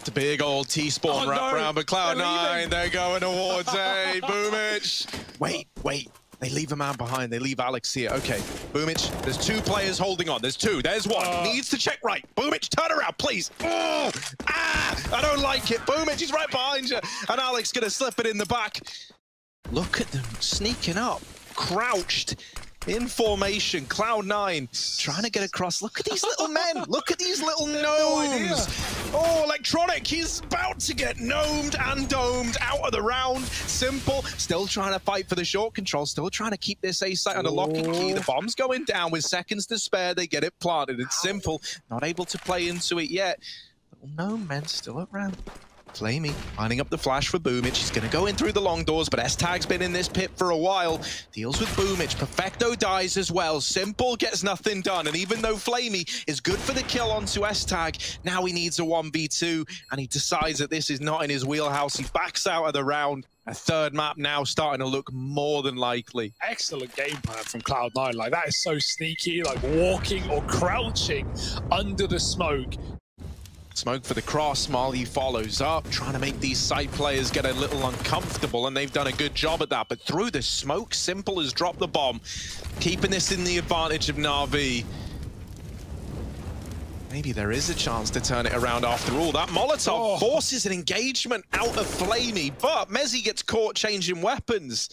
It's a big old T-spawn Oh, wrap no. round, but Cloud9, They're they're going towards A. Boomich. Wait, wait. They leave a man behind. They leave Alex here. Okay, Boomich, there's two players holding on. There's two. There's one. Uh. Needs to check right. Boomich, turn around, please. Oh, ah, I don't like it. Boomich, he's right behind you. And Alex gonna slip it in the back. Look at them sneaking up, crouched. In formation, Cloud9 trying to get across. Look at these little men. Look at these little gnomes. Oh, Electronic, he's about to get gnomed and domed out of the round. Simple, still trying to fight for the short control, still trying to keep this A site under lock and key. The oh. bomb's going down with seconds to spare. They get it planted. It's simple, not able to play into it yet. Little gnome men still around. Flamey lining up the flash for Boomich. He's going to go in through the long doors, but S-Tag's been in this pit for a while. Deals with Boomich. Perfecto dies as well. Simple gets nothing done. And even though flamie is good for the kill onto S-Tag, now he needs a 1v2, and he decides that this is not in his wheelhouse. He backs out of the round. A third map now starting to look more than likely. excellent game plan from Cloud9. Like that is so sneaky, like walking or crouching under the smoke. Smoke for the cross, Marley follows up, trying to make these side players get a little uncomfortable, and they've done a good job at that. But through the smoke, Simple has dropped the bomb, keeping this in the advantage of Na'Vi. Maybe there is a chance to turn it around after all. That Molotov Oh. forces an engagement out of flamie, but mezii gets caught changing weapons.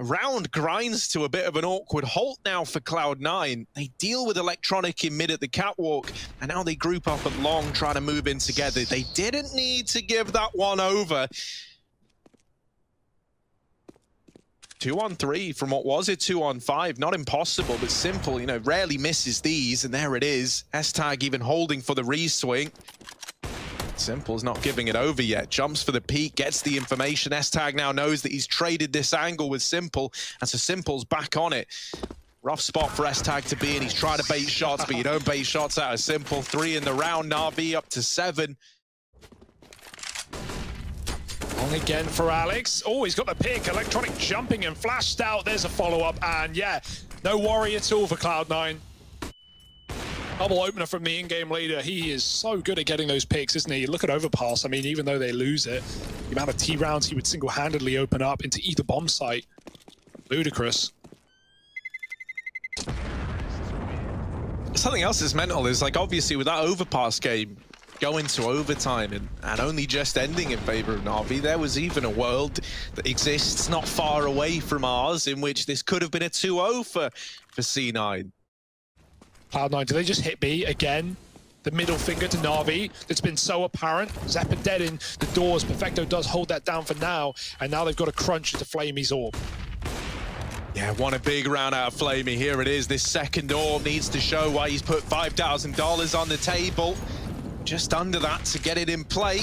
Round grinds to a bit of an awkward halt now for Cloud9. They deal with Electronic in mid at the catwalk, and now they group up at long, trying to move in together. They didn't need to give that one over. Two on three from what was a two on five. Not impossible, but simple. You know, rarely misses these, and there it is. S-Tag even holding for the re-swing. Simple's not giving it over yet. Jumps for the peak, gets the information. S-Tag now knows that he's traded this angle with Simple, and so Simple's back on it. Rough spot for S-Tag to be in. He's trying to bait shots, but you don't bait shots out of Simple. Three in the round, Na'Vi up to seven. On again for Alex. Oh, he's got the pick. Electronic jumping and flashed out. There's a follow-up, and yeah, no worry at all for Cloud9. Double opener from the in-game leader. He is so good at getting those picks, isn't he? Look at Overpass. I mean, even though they lose it, the amount of T rounds he would single-handedly open up into either bomb site. Ludicrous. Something else that's mental is like obviously with that overpass game going to overtime and, and only just ending in favor of Navi, there was even a world that exists not far away from ours in which this could have been a 2-0 for, for C9. Cloud9, do they just hit B again? The middle finger to Navi that's been so apparent. Xeppaa dead in the doors. Perfecto does hold that down for now, and now they've got to crunch into flamie's orb. Yeah, won a big round out of flamie. Here it is. This second orb needs to show why he's put $5,000 on the table. Just under that to get it in play.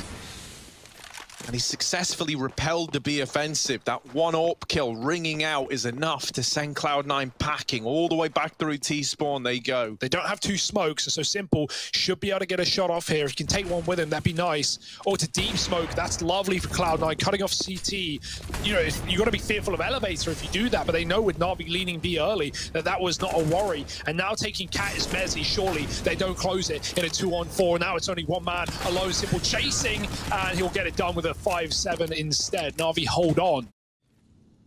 And he successfully repelled the B offensive. That one AWP kill ringing out is enough to send Cloud9 packing all the way back through T-spawn. They go. They don't have two smokes, so Simple should be able to get a shot off here. If you can take one with him, that'd be nice. Or to deep smoke, that's lovely for Cloud9, cutting off CT. You know, you got to be fearful of Elevator if you do that, but they know with Na'Vi leaning B early that that was not a worry. And now taking Cat is mezii, surely they don't close it in a two-on-four. Now it's only one man alone, Simple chasing, and he'll get it done with a 5-7 instead. Na'Vi hold on.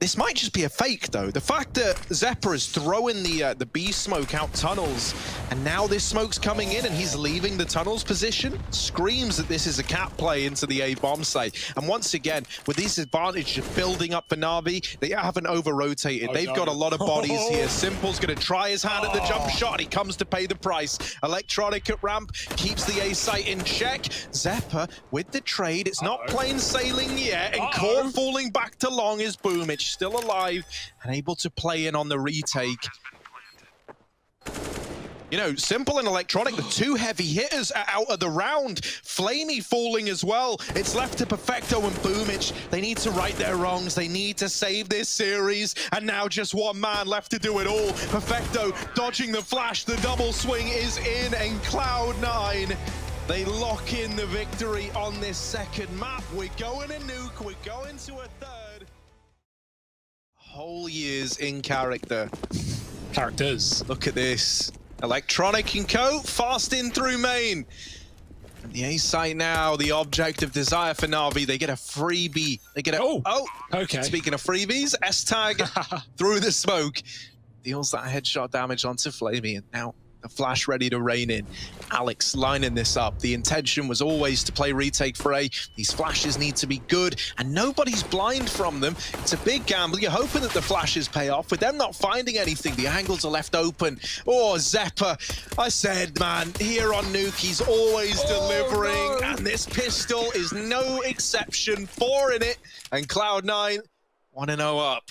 This might just be a fake, though. The fact that Xeppaa is throwing the uh, the B smoke out tunnels, and now this smoke's coming in and he's leaving the tunnels position, screams that this is a cat play into the A bomb site. And once again, with these advantages building up for Na'Vi, they haven't over-rotated. Oh, They've no. got a lot of bodies here. Simple's going to try his hand at the jump shot, and he comes to pay the price. Electronic at ramp keeps the A site in check. Xeppaa with the trade. It's not plain sailing yet, and Uh-oh. Core falling back to long is Still alive and able to play in on the retake. You know, Simple and Electronic, the two heavy hitters are out of the round. flamie falling as well. It's left to Perfecto and Boomich. They need to right their wrongs. They need to save this series. And now just one man left to do it all. Perfecto dodging the flash. The double swing is in and Cloud9. They lock in the victory on this second map. We're going a nuke. We're going to a third. Whole years in character. Characters. Look at this. Electronic and Co. fast in through main. And the A site now, the object of desire for Na'Vi. They get a freebie. They get a. Oh, oh. okay. Speaking of freebies, S tag through the smoke deals that headshot damage onto flamie, and now the flash ready to rain in. Alex lining this up. The intention was always to play retake for A. These flashes need to be good, and nobody's blind from them. It's a big gamble. You're hoping that the flashes pay off. With them not finding anything, the angles are left open. Oh, Xeppaa. I said, man, here on Nuke, he's always oh, delivering, no. and this pistol is no exception. Four in it, and Cloud9 1 0 up.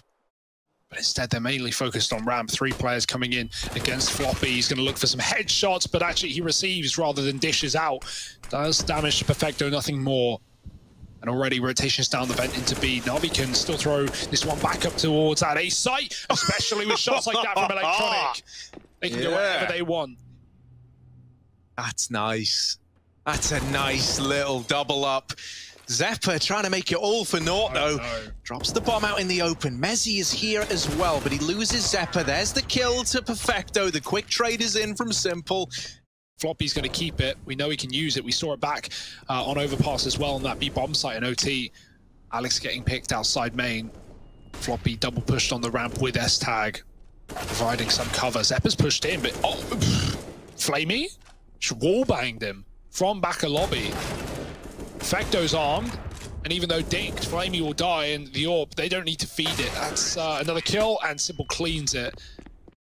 But instead, they're mainly focused on ramp. Three players coming in against Floppy. He's going to look for some headshots, but actually he receives rather than dishes out. Does damage to Perfecto, nothing more. And already rotations down the vent into B. Navi can still throw this one back up towards that A site, especially with shots like that from Electronic. They can do whatever they want. That's nice. That's a nice little double up. Xeppaa trying to make it all for naught, though. no. Drops the bomb out in the open. mezii is here as well, but he loses Xeppaa. There's the kill to Perfecto. The quick trade is in from Simple. Floppy's going to keep it. We know he can use it. We saw it back uh, on overpass as well on that B bomb site in OT. Alex getting picked outside main. Floppy double pushed on the ramp with S tag, providing some cover. Xeppaa's pushed in, but oh, flamie wall banged him from back of lobby. Fecto's armed, and even though dinked, flamie will die, and the orb they don't need to feed it. That's uh, another kill, and Simple cleans it.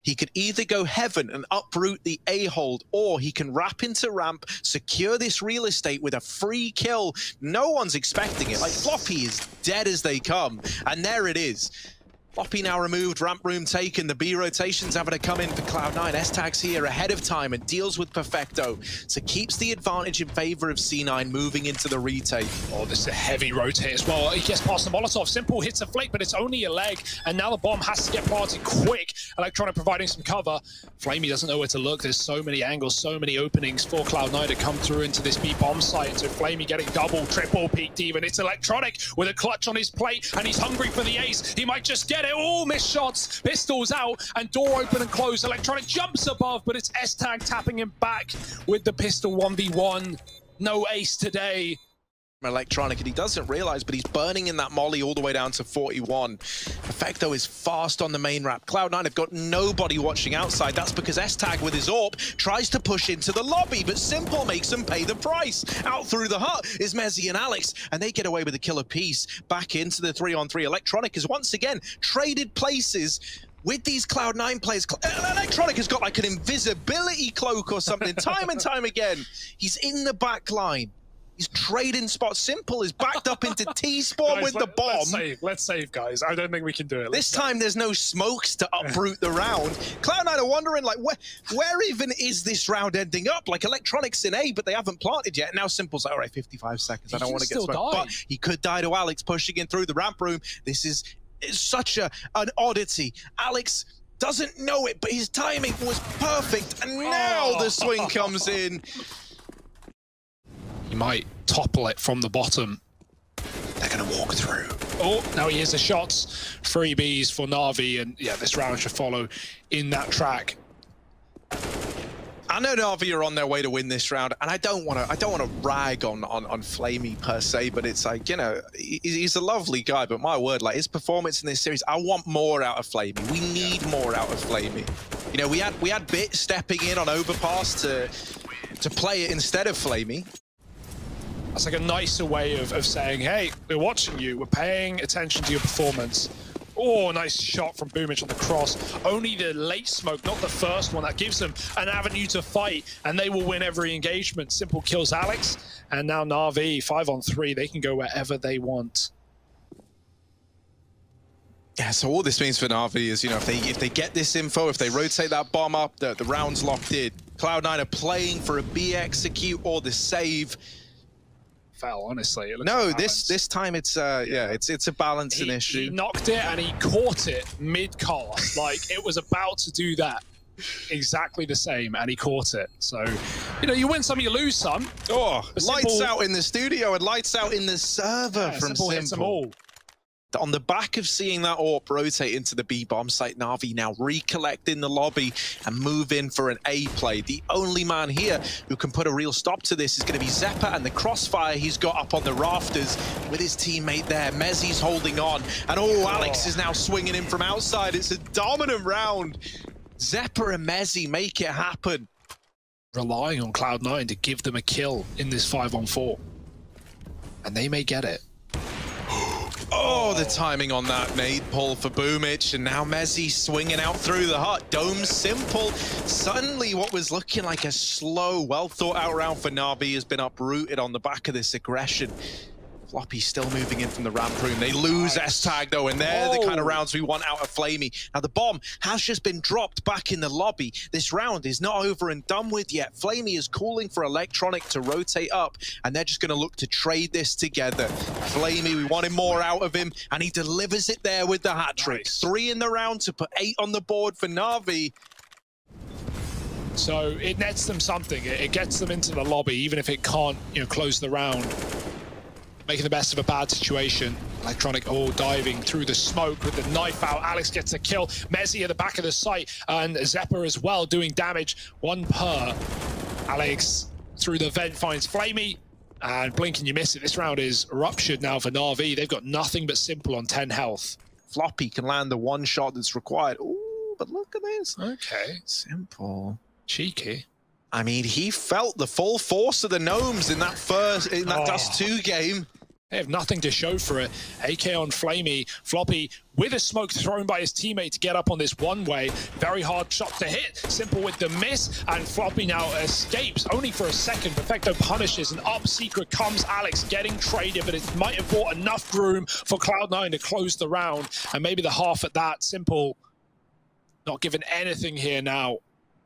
He could either go heaven and uproot the A-hold, or he can wrap into ramp, secure this real estate with a free kill. No one's expecting it. Like, Floppy is dead as they come. And there it is. Floppy now removed, ramp room taken. The B rotations having to come in for Cloud9. S-Tag's here ahead of time and deals with Perfecto. So keeps the advantage in favor of C9 moving into the retake. Oh, this is a heavy rotate as well. He gets past the Molotov. Simple hits a flick, but it's only a leg. And now the bomb has to get planted quick. Electronic providing some cover. flamie doesn't know where to look. There's so many angles, so many openings for Cloud9 to come through into this B bomb site. So flamie getting double, triple peaked even. It's Electronic with a clutch on his plate, and he's hungry for the ace. He might just get it. All missed shots. Pistols out, and door open and closed. Electronic jumps above, but it's S-Tag tapping him back with the pistol 1v1. No ace today. Electronic, and he doesn't realize, but he's burning in that molly all the way down to 41. Perfecto is fast on the main wrap. Cloud9 have got nobody watching outside. That's because S-Tag with his AWP tries to push into the lobby, but Simple makes him pay the price. Out through the hut is Mezzi and Alex, and they get away with a killer piece Back into the three-on-three. Electronic is once again traded places with these Cloud9 players, uh, Electronic has got like an invisibility cloak or something time and time again. He's in the back line. He's trading spots. Simple is backed up into T-spawn Guys, with the bomb. Let's save, let's save, guys. I don't think we can do it. This time there's no smokes to uproot the round. Cloud9 are wondering like where where even is this round ending up? Like electronics in A, but they haven't planted yet. Now Simple's like, all right, 55 seconds. I don't want to get smoked. die. But he could die to Alex pushing in through the ramp room. This is, is such a an oddity. Alex doesn't know it, but his timing was perfect. And now the swing comes in. He might topple it from the bottom. They're gonna walk through. Oh, now he hears the shots. Three Bs for Navi, and yeah, this round should follow in that track. I know Navi are on their way to win this round, and I don't want to. I don't want to rag on on on flamie per se, but it's like you know he- he's a lovely guy. But my word, like his performance in this series, I want more out of flamie. We need more out of flamie. You know, we had we had B1t stepping in on Overpass to to play it instead of flamie. That's like a nicer way of, of saying, hey, we're watching you, we're paying attention to your performance. Oh, nice shot from Boomich on the cross. Only the late smoke, not the first one, that gives them an avenue to fight, and they will win every engagement. Simple kills Alex, and now Navi, five on three, they can go wherever they want. Yeah, so all this means for Navi is, you know, if they if they get this info, if they rotate that bomb up, the, the round's locked in. Cloud9 are playing for a B execute or the save. Fell, honestly. It looks No, balanced. this this time it's uh yeah, it's it's a balancing he, issue. he knocked it and he caught it mid-cast. like, it was about to do that. Exactly the same, and he caught it. So, you know, you win some, you lose some. Oh, But lights out in the studio and lights out in the server Yeah, from Simple Simple. Hits them all. On the back of seeing that AWP rotate into the B bomb site, Navi now recollect in the lobby and move in for an A play. The only man here who can put a real stop to this is going to be Xeppaa and the crossfire he's got up on the rafters with his teammate there. mezii's holding on. And oh, Alex is now swinging in from outside. It's a dominant round. Xeppaa and mezii make it happen. relying on Cloud9 to give them a kill in this 5 on 4. And they may get it. The timing on that nade pull for Boomich, and now mezii swinging out through the hut. Dome simple. Suddenly, what was looking like a slow, well thought out round for Navi has been uprooted on the back of this aggression. Floppy still moving in from the ramp room. They lose S-Tag though, and they're the kind of Oh. rounds we want out of flamie. Now the bomb has just been dropped back in the lobby. This round is not over and done with yet. flamie is calling for Electronic to rotate up, and they're just going to look to trade this together. flamie, we wanted more out of him, and he delivers it there with the hat trick. Nice. Three in the round to put eight on the board for Navi. So it nets them something. It, it gets them into the lobby, even if it can't, you know, close the round. Making the best of a bad situation. Electronic all diving through the smoke with the knife out. Alex gets a kill. mezii at the back of the site. And Xeppaa as well doing damage. One per. Alex through the vent finds flamie. And blink and you miss it. This round is ruptured now for Navi. They've got nothing but simple on 10 health. Floppy can land the one shot that's required. Ooh, but look at this. Okay. Simple. Cheeky. I mean, he felt the full force of the gnomes in that first, in that Oh. Dust 2 game. They have nothing to show for it. AK on flamie, Floppy with a smoke thrown by his teammate to get up on this one way. Very hard shot to hit. Simple with the miss, and Floppy now escapes only for a second. Perfecto punishes, and up secret comes Alex getting traded, but it might have bought enough room for Cloud9 to close the round, and maybe the half at that. Simple not given anything here now.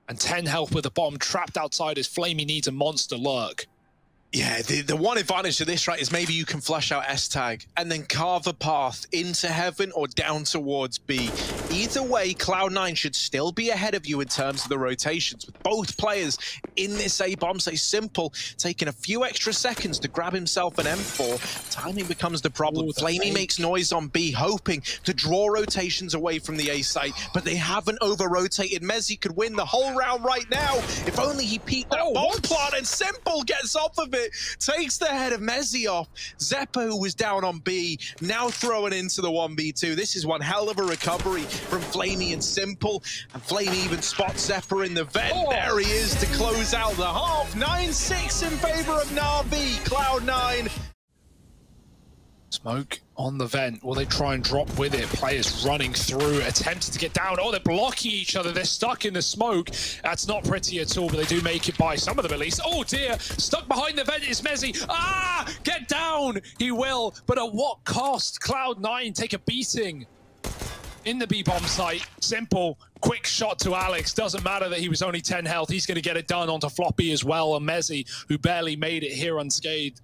And 10 health with a bomb trapped outside as flamie needs a monster lurk. Yeah, the, the one advantage to this, right, is maybe you can flush out S-Tag and then carve a path into heaven or down towards B. Either way, Cloud9 should still be ahead of you in terms of the rotations, with both players in this A-bomb, say simple, taking a few extra seconds to grab himself an M4. Timing becomes the problem. Ooh, flamie makes noise on B, hoping to draw rotations away from the A site, but they haven't over-rotated. mezii could win the whole round right now. If only he peeked that Oh, bomb what? plot and Simple gets off of it, takes the head of mezii off. Xeppaa, who was down on B, now throwing into the 1v2. This is one hell of a recovery from flamie and Simple. And flamie even spots Xeppaa in the vent. Oh. There he is to close out the half. 9-6 in favor of Navi. Cloud9. Smoke on the vent. Will they try and drop with it? Players running through, attempting to get down. Oh, they're blocking each other. They're stuck in the smoke. That's not pretty at all, but they do make it by some of them at least. Oh dear, stuck behind the vent is mezii. Ah, get down. He will, but at what cost? Cloud9 take a beating in the B-bomb site. Simple, quick shot to Alex. Doesn't matter that he was only 10 health. He's going to get it done onto Floppy as well. And mezii, who barely made it here unscathed.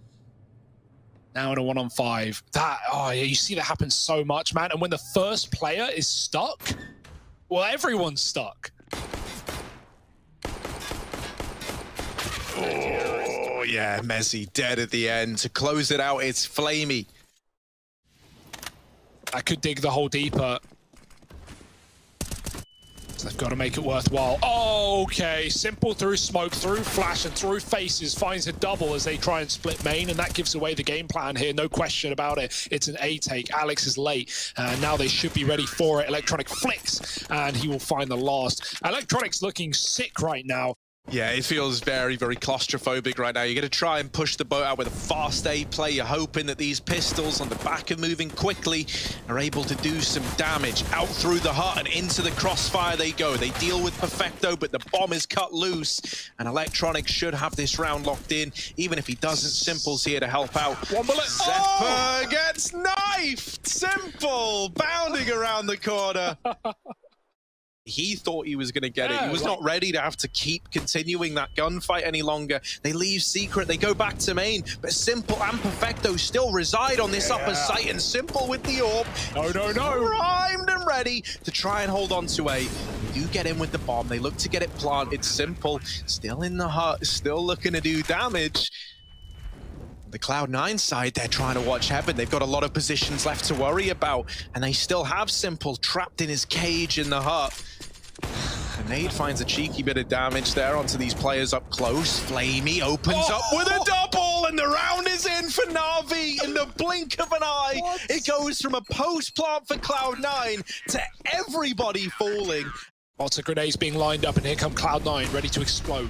Now in a one-on-five. That, oh yeah, you see that happen so much, man. And when the first player is stuck, well, everyone's stuck. Oh, yeah, mezii dead at the end. To close it out, it's flamie. I could dig the hole deeper. They've got to make it worthwhile. okay, simple through smoke, through flash, and through faces. Finds a double as they try and split main, and that gives away the game plan here. No question about it. It's an A take. Alex is late, and now they should be ready for it. Electronic flicks, and he will find the last. Electronic's looking sick right now. Yeah, it feels very, very claustrophobic right now. You're going to try and push the boat out with a fast A play. You're hoping that these pistols on the back of moving quickly are able to do some damage. Out through the hut and into the crossfire they go. They deal with Perfecto, but the bomb is cut loose. And Electronic should have this round locked in. Even if he doesn't, Simple's here to help out. One bullet. Xeppaa oh! gets knifed! Simple! Bounding around the corner. he thought he was going to get yeah, it. He was like... not ready to have to keep continuing that gunfight any longer. They leave Secret, they go back to main, but Simple and Perfecto still reside on this yeah. upper site, and Simple with the orb. No, no, no. Primed and ready to try and hold on to A. They do get in with the bomb. They look to get it planted. Simple still in the hut, still looking to do damage the Cloud9 side, they're trying to watch Heaven. They've got a lot of positions left to worry about, and they still have Simple trapped in his cage in the hut. Nade finds a cheeky bit of damage there onto these players up close. flamie opens oh! up with a oh, oh. double, and the round is in for Na'Vi in the blink of an eye. What? It goes from a post plant for Cloud9 to everybody falling. Lots of grenades being lined up, and here come Cloud9 ready to explode.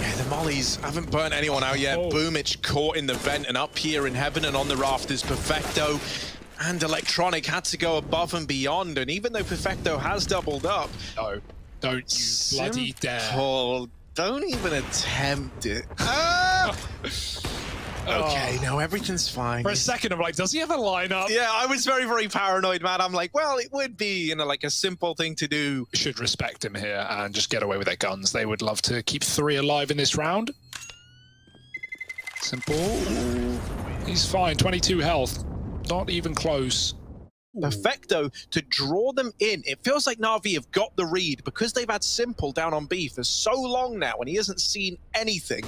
Yeah, the mollies haven't burnt anyone out yet. Oh. Boomich caught in the vent and up here in heaven and on the rafters. Perfecto and Electronic had to go above and beyond, and even though Perfecto has doubled up... No, don't you bloody dare. Don't even attempt it. Ah! Okay, oh. no, everything's fine. For a second, I'm like, does he have a lineup? Yeah, I was very, very paranoid, man. I'm like, well, it would be, you know, like a simple thing to do. Should respect him here and just get away with their guns. They would love to keep three alive in this round. Simple. He's fine, 22 health. Not even close. Perfecto to draw them in. It feels like Na'Vi have got the read because they've had Simple down on B for so long now and he hasn't seen anything.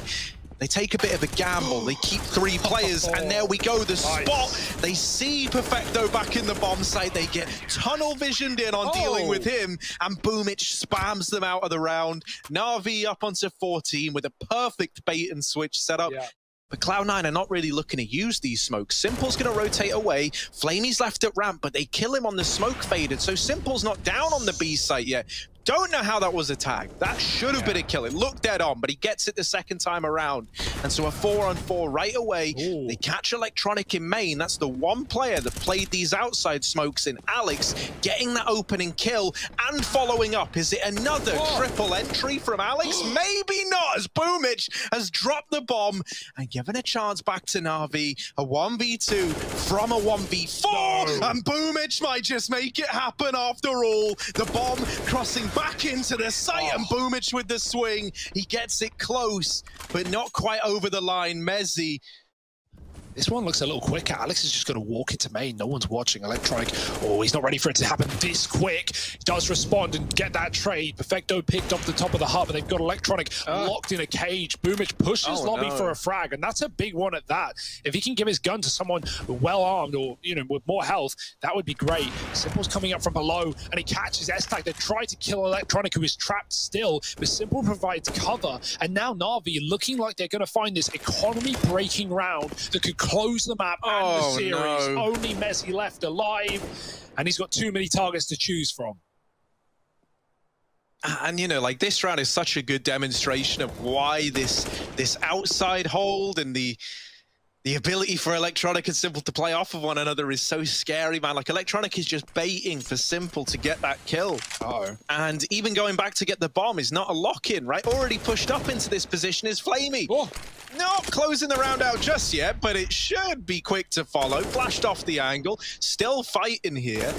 They take a bit of a gamble. They keep three players, and oh. there we go, the spot. They see Perfecto back in the bomb site. They get tunnel visioned in on oh. dealing with oh. him, and Boomich spams them out of the round. Na'Vi up onto 14 with a perfect bait and switch setup. Yeah. But Cloud9 are not really looking to use these smokes. Simple's going to rotate away. flamie's left at ramp, but they kill him on the smoke faded. So Simple's not down on the B site yet. Don't know how that was a tag. That should have yeah. been a kill. It looked dead on, but he gets it the second time around. And so a four on four right away. Ooh. They catch Electronic in main. That's the one player that played these outside smokes in Alex, getting that opening kill and following up. Is it another oh. triple entry from Alex? Maybe not, as Boomich has dropped the bomb and given a chance back to Na'Vi. A 1v2 from a 1v4, no. and Boomich might just make it happen after all. The bomb crossing back into the site oh. and Boomich with the swing. He gets it close, but not quite over the line. mezii this one looks a little quicker. Alex is just going to walk into main. No one's watching. Electronic, oh, he's not ready for it to happen this quick. He does respond and get that trade. Perfecto picked off the top of the hub, and they've got Electronic uh. locked in a cage. Boomich pushes oh, Lobby no. for a frag, and that's a big one at that. If he can give his gun to someone well-armed or, you know, with more health, that would be great. Simple's coming up from below, and he catches S-Tag. They try to kill Electronic, who is trapped still, but Simple provides cover, and now Na'Vi looking like they're going to find this economy-breaking round that could close the map and oh, the series. No. Only mezii left alive, and he's got too many targets to choose from. And you know, like this round is such a good demonstration of why this this outside hold and the the ability for Electronic and Simple to play off of one another is so scary, man. Like, Electronic is just baiting for Simple to get that kill. Oh. And even going back to get the bomb is not a lock-in, right? Already pushed up into this position is flamie. Oh. Not closing the round out just yet, but it should be quick to follow. Flashed off the angle. Still fighting here.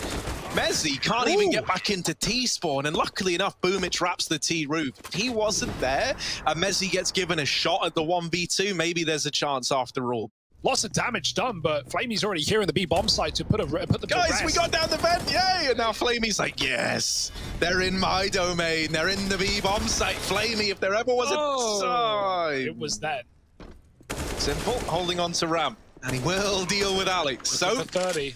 mezii can't even get back into T-spawn, and luckily enough, Boomich wraps the T-roof. If he wasn't there, and mezii gets given a shot at the 1v2, maybe there's a chance after all. Lots of damage done, but flamie's already here in the B bomb site to put a put the Guys, we got down the vent, yay! And now flamie's like, yes, they're in my domain. They're in the B bomb site. flamie, if there ever was oh, a it was then. Simple, holding on to ramp, and he will deal with Alex. So 30.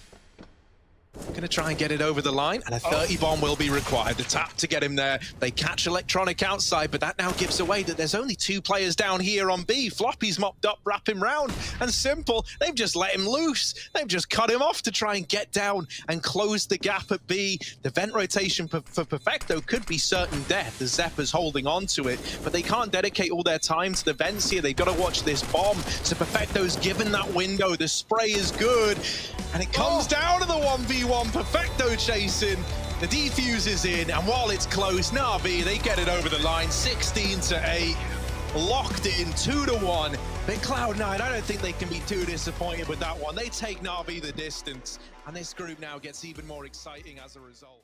Going to try and get it over the line, and a 30 oh. bomb will be required. The tap to get him there. They catch Electronic outside, but that now gives away that there's only two players down here on B. Floppy's mopped up, wrap him round, and Simple, they've just let him loose. They've just cut him off to try and get down and close the gap at B. The vent rotation for, Perfecto could be certain death as Xeppaa's holding on to it, but they can't dedicate all their time to the vents here. They've got to watch this bomb. So Perfecto's given that window. The spray is good, and it comes oh. down to the 1v 1v1. Perfecto chasing. The defuse is in, and while it's close, Navi, they get it over the line, 16 to 8. Locked in, 2 to 1. But Cloud9, I don't think they can be too disappointed with that one. They take Navi the distance, and this group now gets even more exciting as a result.